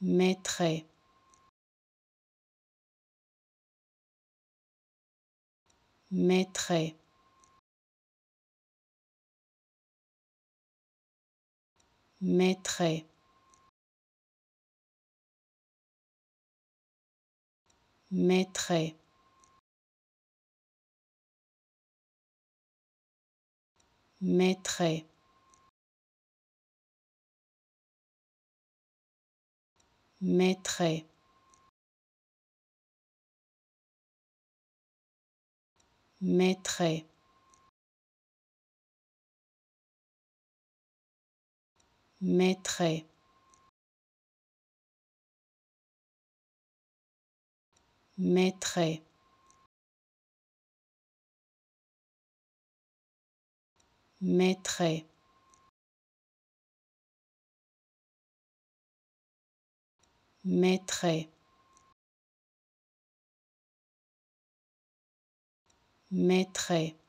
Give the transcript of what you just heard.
mes traits. Mes traits. Mes mes traits. Mes traits. Mes mes traits, mes traits.